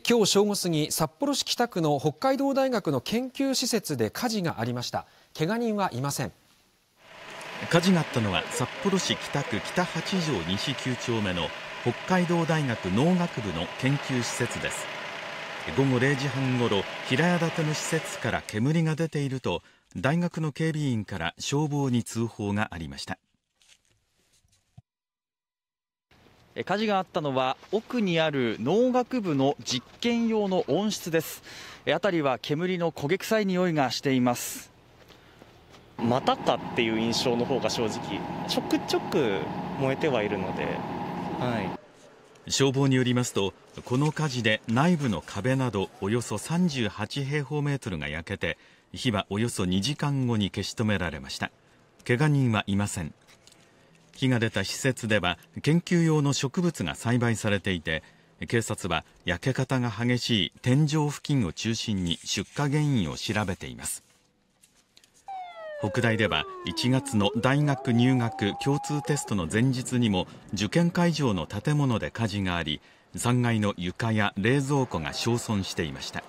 今日正午過ぎ札幌市北区の北海道大学の研究施設で火事がありました。怪我人はいません。火事があったのは札幌市北区北八条西9丁目の北海道大学農学部の研究施設です。午後0時半ごろ平屋建ての施設から煙が出ていると大学の警備員から消防に通報がありました。火事があったのは奥にある農学部の実験用の温室です。辺りは煙の焦げ臭い匂いがしています。またかっていう印象の方が正直ちょくちょく燃えてはいるので、はい、消防によりますとこの火事で内部の壁などおよそ38平方メートルが焼けて火はおよそ2時間後に消し止められました。怪我人はいません火が出た施設では研究用の植物が栽培されていて警察は焼け方が激しい天井付近を中心に出火原因を調べています。北大では1月の大学入学共通テストの前日にも受験会場の建物で火事があり3階の床や冷蔵庫が焼損していました。